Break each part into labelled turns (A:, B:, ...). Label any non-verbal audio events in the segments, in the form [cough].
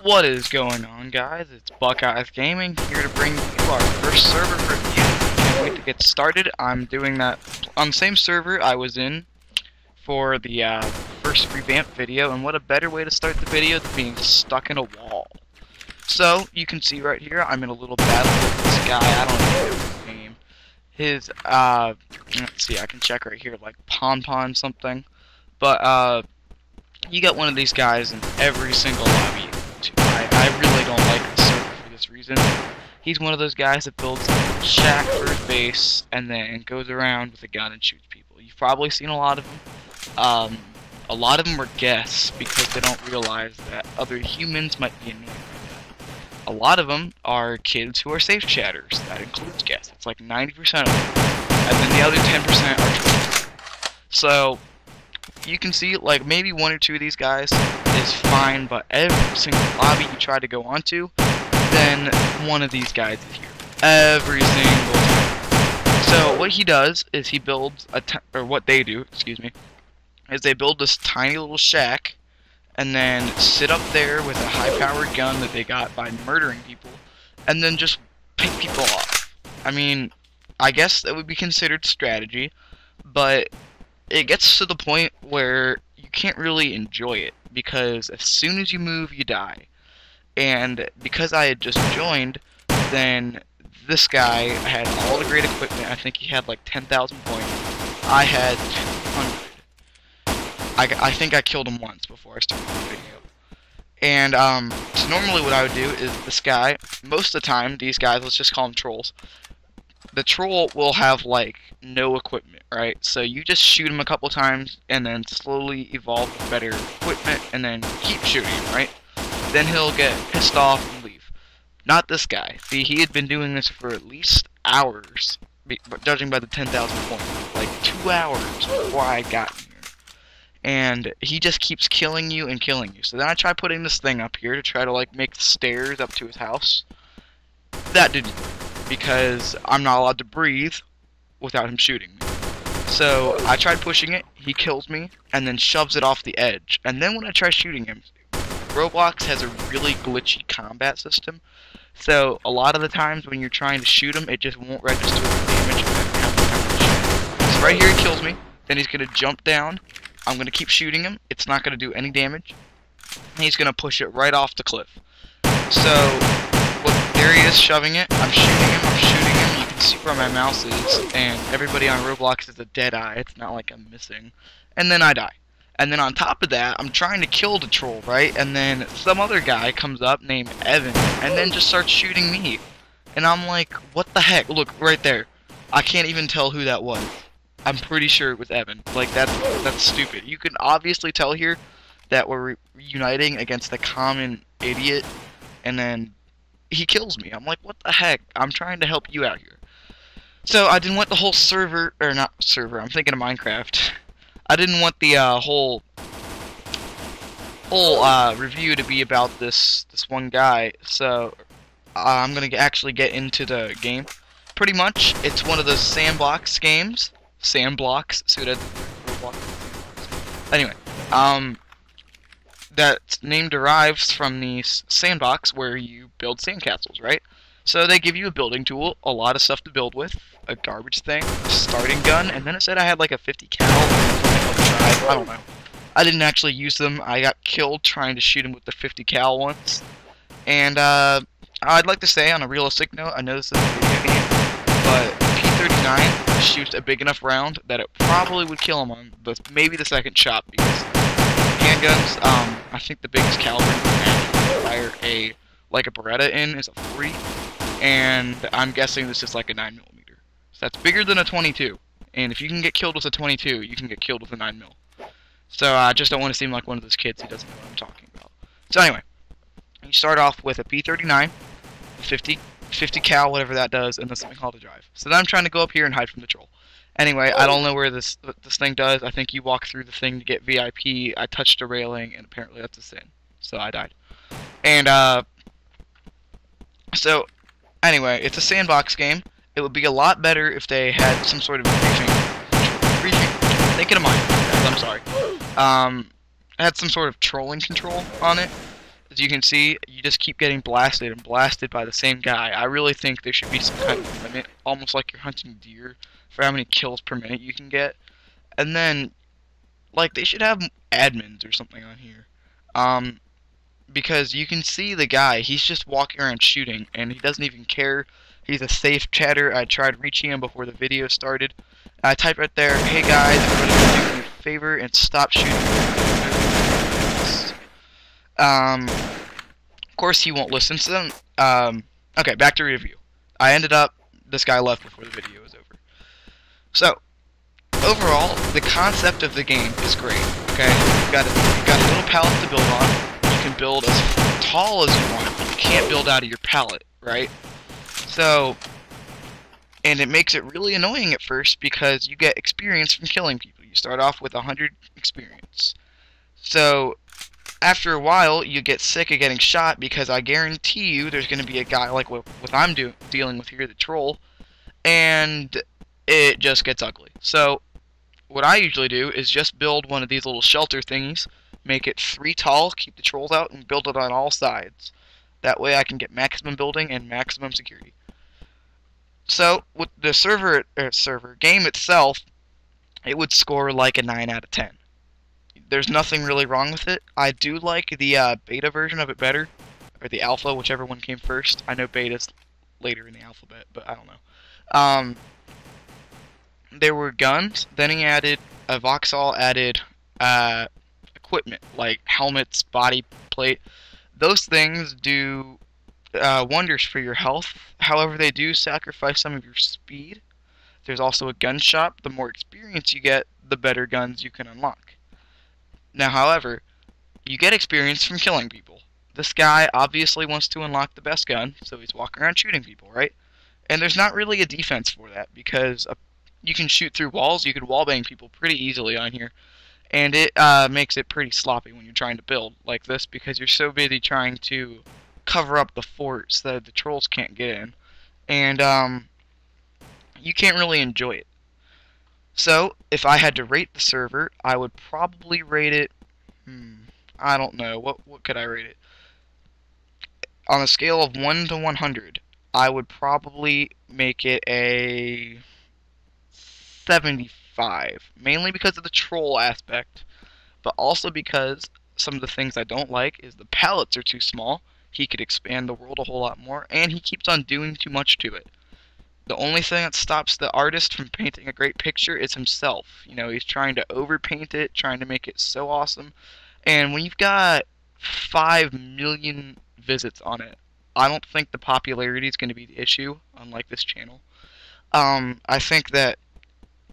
A: What is going on, guys? It's Buckeyes Gaming here to bring you our first server review. Can't wait to get started. I'm doing that on the same server I was in for the uh, first revamp video, and what a better way to start the video than being stuck in a wall. So, you can see right here, I'm in a little battle with this guy, I don't know his name. His, uh, let's see, I can check right here, like Pon Pon something. But, uh, you get one of these guys in every single lobby I, really don't like server for this reason. He's one of those guys that builds a shack for his base and then goes around with a gun and shoots people. You've probably seen a lot of them. Um, a lot of them are guests because they don't realize that other humans might be annoyed a lot of them are kids who are safe chatters. That includes guests. It's like 90% of them. And then the other 10% are trolls. So, you can see like maybe one or two of these guys is fine, but every single lobby you try to go onto, then one of these guys is here. Every single time. So what he does is he builds a or what they do, excuse me, is they build this tiny little shack and then sit up there with a high-powered gun that they got by murdering people, and then just pick people off. I mean, I guess that would be considered strategy, but it gets to the point where you can't really enjoy it because as soon as you move, you die. And because I had just joined, then this guy had all the great equipment. I think he had like 10,000 points. I had 200. I, I think I killed him once before I started the video. And, um, so normally what I would do is this guy, most of the time, these guys, let's just call them trolls, the troll will have like no equipment, right? So you just shoot him a couple times and then slowly evolve better equipment and then keep shooting him, right? Then he'll get pissed off and leave. Not this guy. See, he had been doing this for at least hours, judging by the 10,000 points. Like two hours before I got here. And he just keeps killing you and killing you. So then I try putting this thing up here to try to like make the stairs up to his house. That didn't because I'm not allowed to breathe without him shooting me. So I tried pushing it, he kills me, and then shoves it off the edge. And then when I try shooting him, Roblox has a really glitchy combat system. So a lot of the times when you're trying to shoot him, it just won't register the damage. So right here he kills me. Then he's gonna jump down. I'm gonna keep shooting him. It's not gonna do any damage. He's gonna push it right off the cliff. So there he is shoving it. I'm shooting him. I'm shooting him. You can see where my mouse is. And everybody on Roblox is a dead eye. It's not like I'm missing. And then I die. And then on top of that, I'm trying to kill the troll, right? And then some other guy comes up named Evan and then just starts shooting me. And I'm like, what the heck? Look, right there. I can't even tell who that was. I'm pretty sure it was Evan. Like, that's, that's stupid. You can obviously tell here that we're uniting against a common idiot. And then he kills me. I'm like, what the heck? I'm trying to help you out here. So I didn't want the whole server, or not server, I'm thinking of Minecraft. I didn't want the uh, whole whole uh, review to be about this this one guy. So I'm gonna actually get into the game. Pretty much, it's one of those sandbox games. Sandblocks. That. Anyway, um, that name derives from the sandbox where you build sandcastles, right? So they give you a building tool, a lot of stuff to build with, a garbage thing, a starting gun, and then it said I had like a 50 cal. I don't know. I didn't actually use them. I got killed trying to shoot him with the 50 cal once. And uh, I'd like to say on a realistic note, I know this is a video game, but P39 shoots a big enough round that it probably would kill him on the, maybe the second shot because handguns, um, I think the biggest caliber you can fire a like a Beretta in is a 40, and I'm guessing this is like a 9 millimeter. So that's bigger than a 22, and if you can get killed with a 22, you can get killed with a 9 mil. So I just don't want to seem like one of those kids who doesn't know what I'm talking about. So anyway, you start off with a P39, 50, 50 cal, whatever that does, and then something called a drive. So then I'm trying to go up here and hide from the troll. Anyway, I don't know where this this thing does. I think you walk through the thing to get VIP. I touched a railing, and apparently that's a sin. So I died. And, uh... So, anyway, it's a sandbox game. It would be a lot better if they had some sort of griefing... Griefing... Thinking of mine. I'm sorry. Um, had some sort of trolling control on it. As you can see, you just keep getting blasted and blasted by the same guy. I really think there should be some kind of limit, almost like you're hunting deer, for how many kills per minute you can get. And then, like, they should have admins or something on here. Um, because you can see the guy, he's just walking around shooting, and he doesn't even care. He's a safe chatter. I tried reaching him before the video started. I typed right there, hey guys, everybody do me a favor and stop shooting. Um, of course he won't listen to them. Um, okay, back to review. I ended up, this guy left before the video was over. So, overall, the concept of the game is great. Okay, you've got a, you've got a little pallet to build on. You can build as tall as you want. but You can't build out of your pallet, right? So, and it makes it really annoying at first because you get experience from killing people. You start off with 100 experience. So, after a while, you get sick of getting shot because I guarantee you there's going to be a guy like what, what I'm do dealing with here, the troll, and it just gets ugly. So, what I usually do is just build one of these little shelter things, make it three tall, keep the trolls out, and build it on all sides. That way I can get maximum building and maximum security. So, with the server, er, server game itself, it would score like a 9 out of 10. There's nothing really wrong with it. I do like the uh, beta version of it better, or the alpha, whichever one came first. I know beta's later in the alphabet, but I don't know. Um, there were guns. Then he added, uh, Voxhall added uh, equipment like helmets, body plate. Those things do uh, wonders for your health. However, they do sacrifice some of your speed. There's also a gun shop. The more experience you get, the better guns you can unlock. Now, however, you get experience from killing people. This guy obviously wants to unlock the best gun, so he's walking around shooting people, right? And there's not really a defense for that because uh, you can shoot through walls. You can wallbang people pretty easily on here, and it uh, makes it pretty sloppy when you're trying to build like this because you're so busy trying to cover up the fort so that the trolls can't get in, and um, you can't really enjoy it. So, if I had to rate the server, I would probably rate it. Hmm, I don't know. What what could I rate it? On a scale of one to one hundred, I would probably make it a seventy-five, mainly because of the troll aspect, but also because some of the things I don't like is the pallets are too small. He could expand the world a whole lot more, and he keeps on doing too much to it. The only thing that stops the artist from painting a great picture is himself. You know, he's trying to overpaint it, trying to make it so awesome. And when you've got 5 million visits on it, I don't think the popularity is going to be the issue, unlike this channel. Um, I think that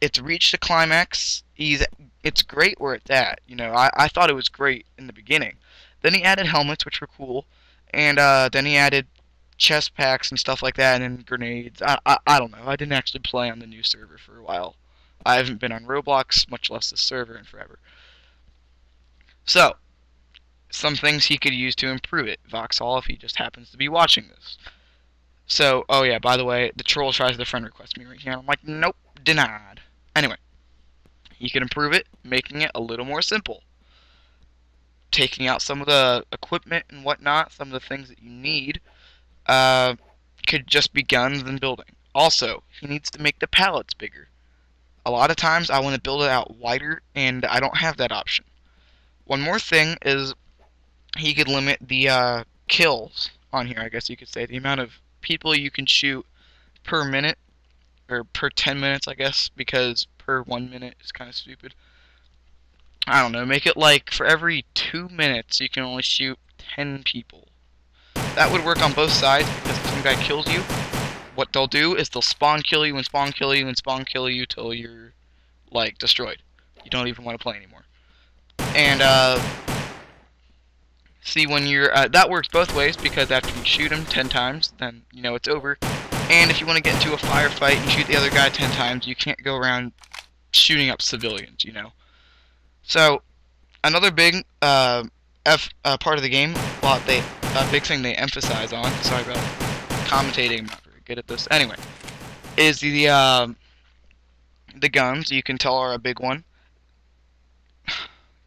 A: it's reached a climax. He's it's great where it's at. You know, I, I thought it was great in the beginning. Then he added helmets, which were cool, and uh, then he added chest packs and stuff like that, and grenades. I, I I don't know. I didn't actually play on the new server for a while. I haven't been on Roblox, much less the server, in forever. So, some things he could use to improve it. Voxhall, if he just happens to be watching this. So, oh yeah, by the way, the troll tries to friend request me right here. I'm like, nope, denied. Anyway, he could improve it, making it a little more simple. Taking out some of the equipment and whatnot, some of the things that you need, uh, could just be guns and building. Also, he needs to make the pallets bigger. A lot of times I want to build it out wider, and I don't have that option. One more thing is he could limit the uh, kills on here, I guess you could say. The amount of people you can shoot per minute, or per 10 minutes, I guess, because per one minute is kind of stupid. I don't know, make it like for every two minutes you can only shoot 10 people. That would work on both sides because if some guy kills you, what they'll do is they'll spawn kill you and spawn kill you and spawn kill you till you're like destroyed. You don't even want to play anymore. And uh, see when you're uh, that works both ways because after you shoot him 10 times, then you know it's over. And if you want to get into a firefight and shoot the other guy 10 times, you can't go around shooting up civilians, you know. So another big uh, F uh, part of the game, well, they a big thing they emphasize on. Sorry about commentating. I'm not very good at this. Anyway, is the uh, the guns. You can tell are a big one. [sighs]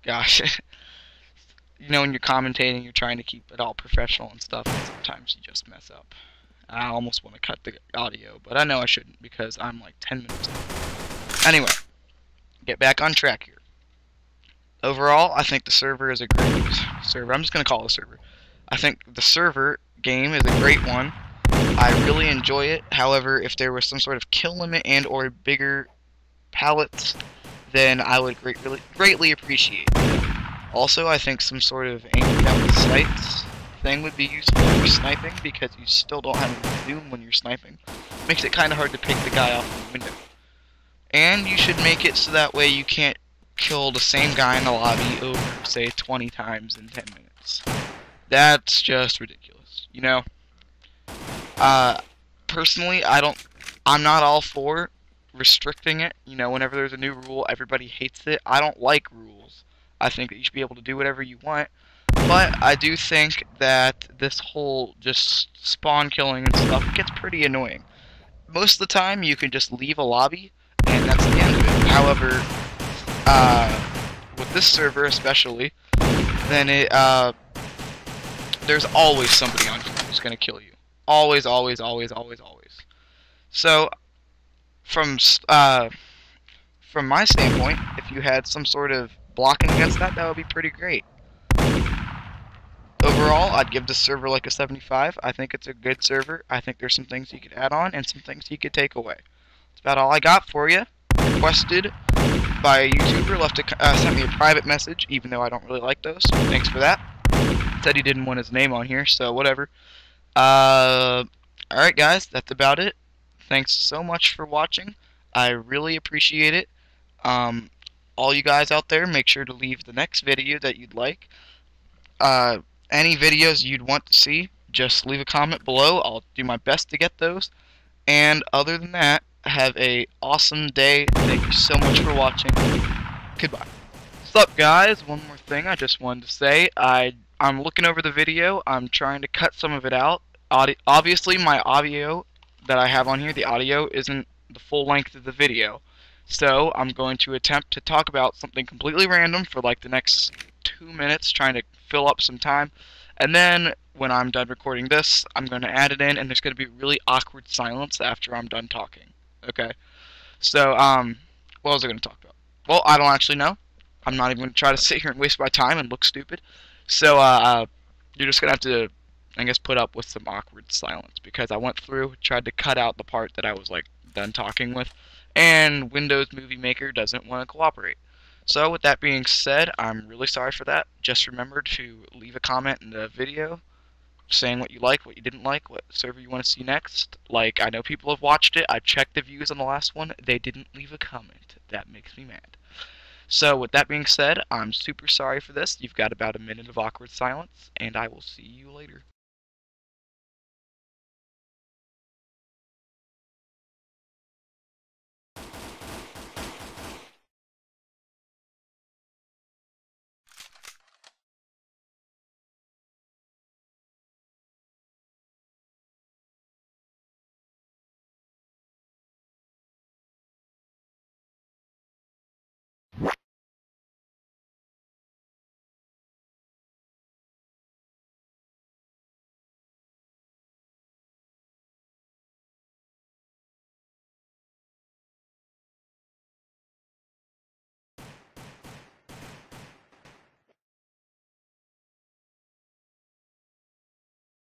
A: Gosh, [laughs] you know, when you're commentating, you're trying to keep it all professional and stuff, and sometimes you just mess up. I almost want to cut the audio, but I know I shouldn't because I'm like 10 minutes in. Anyway, get back on track here. Overall, I think the server is a great server. I'm just going to call it a server. I think the server game is a great one. I really enjoy it. However, if there was some sort of kill limit and or bigger pallets, then I would great, really, greatly appreciate it. Also, I think some sort of aiming down the sights thing would be useful for sniping because you still don't have zoom when you're sniping. Makes it kind of hard to pick the guy off in the window. And you should make it so that way you can't kill the same guy in the lobby over, say, 20 times in 10 minutes. That's just ridiculous, you know? Uh, personally, I don't, I'm not all for restricting it. You know, whenever there's a new rule, everybody hates it. I don't like rules. I think that you should be able to do whatever you want. But I do think that this whole just spawn killing and stuff gets pretty annoying. Most of the time, you can just leave a lobby, and that's the end of it. However, uh, with this server especially, then it, uh, there's always somebody on here who's going to kill you. Always, always, always, always, always. So, from, uh, from my standpoint, if you had some sort of blocking against that, that would be pretty great. Overall, I'd give this server like a 75. I think it's a good server. I think there's some things you could add on and some things you could take away. That's about all I got for you. Requested by a YouTuber, left a, uh, sent me a private message, even though I don't really like those. Thanks for that. Said he didn't want his name on here, so whatever. Uh, Alright guys, that's about it. Thanks so much for watching. I really appreciate it. Um, all you guys out there, make sure to leave the next video that you'd like. Uh, any videos you'd want to see, just leave a comment below. I'll do my best to get those. And other than that, have a awesome day. Thank you so much for watching. Goodbye. What's up, guys? One more thing I just wanted to say. I I'm looking over the video. I'm trying to cut some of it out. Audi obviously, my audio that I have on here, the audio isn't the full length of the video. So I'm going to attempt to talk about something completely random for like the next two minutes, trying to fill up some time. And then when I'm done recording this, I'm going to add it in, and there's going to be really awkward silence after I'm done talking. Okay? So, um, what was I going to talk about? Well, I don't actually know. I'm not even going to try to [laughs] sit here and waste my time and look stupid. So, uh, uh you're just going to have to, I guess, put up with some awkward silence because I went through, tried to cut out the part that I was, like, done talking with, and Windows Movie Maker doesn't want to cooperate. So with that being said, I'm really sorry for that. Just remember to leave a comment in the video saying what you like, what you didn't like, what server you want to see next. Like, I know people have watched it. I checked the views on the last one. They didn't leave a comment. That makes me mad. So with that being said, I'm super sorry for this. You've got about a minute of awkward silence, and I will see you later.